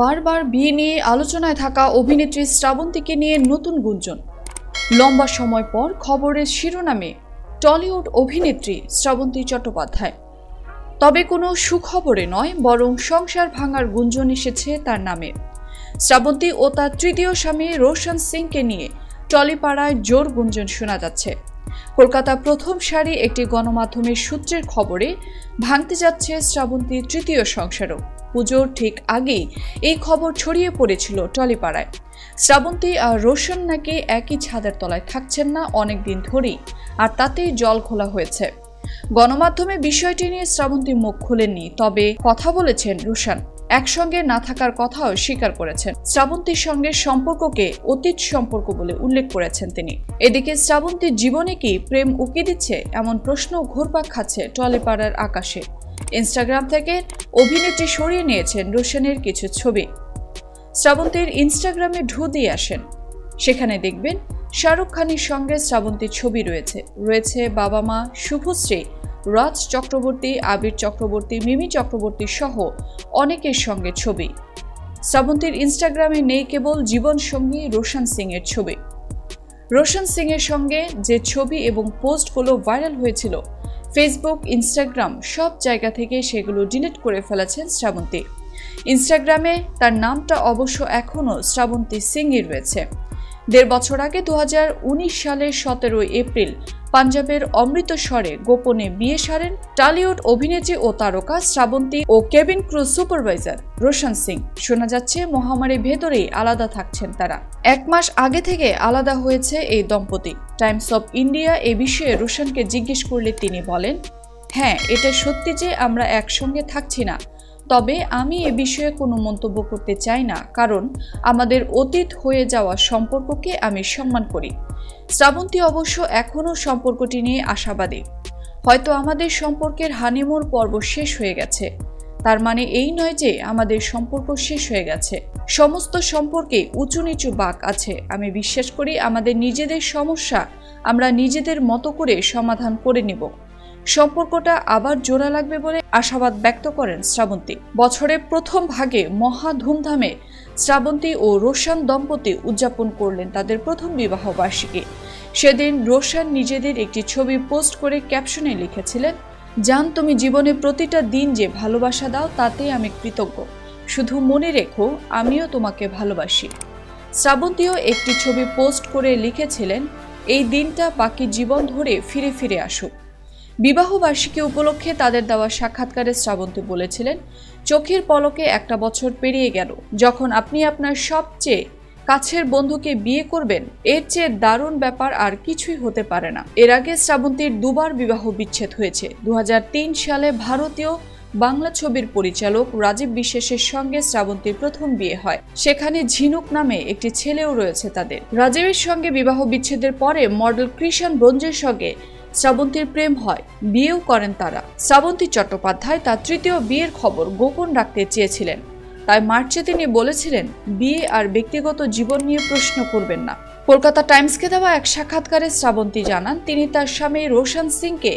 বারবার বিয়ে নিয়ে আলোচনায় থাকা অভিনেত্রী শ্রাবন্তীকে নিয়ে নতুন গুঞ্জন। লম্বা সময় পর খবরের শিরোনামে টলিউড অভিনেত্রী শ্রাবন্তী চট্টোপাধ্যায়। তবে কোনো সুখবরে নয়, বরং সংসার ভাঙার গুঞ্জন এসেছে তার নামে। শ্রাবন্তী ও তার তৃতীয় স্বামী রোশন সিংকে নিয়ে টলিপাড়ায় জোর গুঞ্জন শোনা যাচ্ছে। কলকাতা প্রথম সারি একটি গণমাধ্যমের সূত্রের খবরে ভাঙতে যাচ্ছে শ্রাবন্তীর তৃতীয় সংসারও। পুজোর ঠিক আগেই এই খবর ছড়িয়ে পড়েছিল টলিপাড়ায়। শ্রাবন্তী আর রোশন নাকি একই ছাদের তলায় থাকছেন না অনেক দিন ধরেই, আর তাতেই জল খোলা হয়েছে। গণমাধ্যমে বিষয়টি নিয়ে শ্রাবন্তী মুখ খুলেননি, তবে কথা বলেছেন রোশন। একসঙ্গে না থাকার কথাও স্বীকার করেছেন। শ্রাবন্তীর সঙ্গে সম্পর্ককে অতীত সম্পর্ক বলে উল্লেখ করেছেন তিনি। এদিকে শ্রাবন্তীর জীবনে কি প্রেম উকি দিচ্ছে এমন প্রশ্ন ঘুরপাক খাচ্ছে টলিপাড়ার আকাশে। ইনস্টাগ্রাম থেকে অভিনেত্রী সরিয়ে নিয়েছেন রোশনের কিছু ছবি। শ্রাবন্তীর ইনস্টাগ্রামে ঢু দিয়ে আসেন। সেখানে দেখবেন শাহরুখ খানের সঙ্গে শ্রাবন্তীর ছবি রয়েছে। রয়েছে বাবা মা, শুভশ্রী রাজ চক্রবর্তী, আবির চক্রবর্তী, মিমি চক্রবর্তী সহ অনেকের সঙ্গে ছবি। শ্রাবন্তীর ইনস্টাগ্রামে নেই কেবল জীবন সঙ্গী রোশন সিং এর ছবি। রোশন এর সঙ্গে যে ছবি এবং পোস্টগুলো ভাইরাল হয়েছিল, ফেসবুক, ইনস্টাগ্রাম সব জায়গা থেকে সেগুলো ডিলিট করে ফেলেছেন শ্রাবন্তী। ইনস্টাগ্রামে তার নামটা অবশ্য এখনও শ্রাবন্তী সিংই রয়েছে। দেড় বছর আগে দু সালের সতেরোই এপ্রিল পাঞ্জাবের অমৃতসরে গোপনে বিয়ে সারেন টালিউড অভিনেত্রী ও তারকা শ্রাবন্তী ও cabin crew supervisor Roshan Singh. শোনা যাচ্ছে, মহামারীর ভেতরেই আলাদা থাকছেন তারা। এক মাস আগে থেকে আলাদা হয়েছে এই দম্পতি। টাইমস অব ইন্ডিয়া এ বিষয়ে রোশনকে জিজ্ঞেস করলে তিনি বলেন হ্যাঁ এটা সত্যি যে আমরা একসঙ্গে থাকছি না। তবে আমি এ বিষয়ে কোনো মন্তব্য করতে চাই না, কারণ আমাদের অতীত হয়ে যাওয়া সম্পর্ককে আমি সম্মান করি। শ্রাবন্তী অবশ্য এখনও সম্পর্কটি নিয়ে আশাবাদী। হয়তো আমাদের সম্পর্কের হানিমুন পর্ব শেষ হয়ে গেছে। তার মানে এই নয় যে আমাদের সম্পর্ক শেষ হয়ে গেছে। সমস্ত সম্পর্কে উঁচু নিচু বাক আছে। আমি বিশ্বাস করি আমাদের নিজেদের সমস্যা আমরা নিজেদের মতো করে সমাধান করে নিব। সম্পর্কটা আবার জোড়া লাগবে বলে আশাবাদ ব্যক্ত করেন শ্রাবন্তী। বছরের প্রথম ভাগে মহা ধুমধামে শ্রাবন্তী ও রোশান দম্পতি উদযাপন করলেন তাদের প্রথম বিবাহ বার্ষিকী। সেদিন রোশান নিজেদের একটি ছবি পোস্ট করে ক্যাপশনে লিখেছিলেন, জান তুমি জীবনে প্রতিটা দিন যে ভালোবাসা দাও, তাতেই আমি কৃতজ্ঞ। শুধু মনে রেখো, আমিও তোমাকে ভালোবাসি। শ্রাবন্তীও একটি ছবি পোস্ট করে লিখেছিলেন, এই দিনটা বাকি জীবন ধরে ফিরে ফিরে আসুক। বিবাহ বার্ষিকী উপলক্ষে তাদের দেওয়া সাক্ষাৎকারে শ্রাবন্তী বলেছিলেন, চোখের পলকে একটা বছর পেরিয়ে গেল। যখন আপনি আপনার সবচেয়ে কাছের বন্ধুকে বিয়ে করবেন, এর চেয়ে দারুণ ব্যাপার আর কিছুই হতে পারে না। এর আগে শ্রাবন্তীর দুবার বিবাহ বিচ্ছেদ হয়েছে। দু হাজার তিন সালে ভারতীয় বাংলা ছবির পরিচালক রাজীব বিশ্বাসের সঙ্গে শ্রাবন্তীর প্রথম বিয়ে হয়। সেখানে ঝিনুক নামে একটি ছেলেও রয়েছে তাদের। রাজীবের সঙ্গে বিবাহ বিচ্ছেদের পরে মডেল কৃষণ ব্রঞ্জের সঙ্গে শ্রাবন্তীর প্রেম হয়, বিয়েও করেন তারা। শ্রাবন্তী চট্টোপাধ্যায় তার তৃতীয় বিয়ের খবর গোপন রাখতে চেয়েছিলেন। তাই মার্চে তিনি বলেছিলেন, বিয়ে আর ব্যক্তিগত জীবন নিয়ে প্রশ্ন করবেন না। কলকাতা টাইমসকে দেওয়া এক সাক্ষাৎকারে শ্রাবন্তী জানান, তিনি তার স্বামী রোশন সিংকে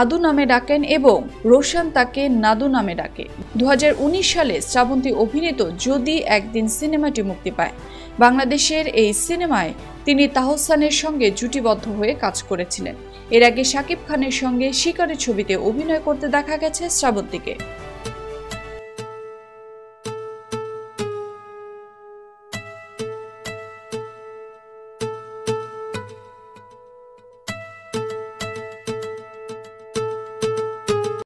আদু নামে ডাকেন এবং রোশন তাকে নাদু নামে ডাকে। দু হাজার উনিশ সালে শ্রাবন্তী অভিনীত যদি একদিন সিনেমাটি মুক্তি পায়। বাংলাদেশের এই সিনেমায় তিনি তাহসানের সঙ্গে জুটিবদ্ধ হয়ে কাজ করেছিলেন। এর আগে শাকিব খানের সঙ্গে শিকারের ছবিতে অভিনয় করতে দেখা গেছে শ্রাবন্তীকে।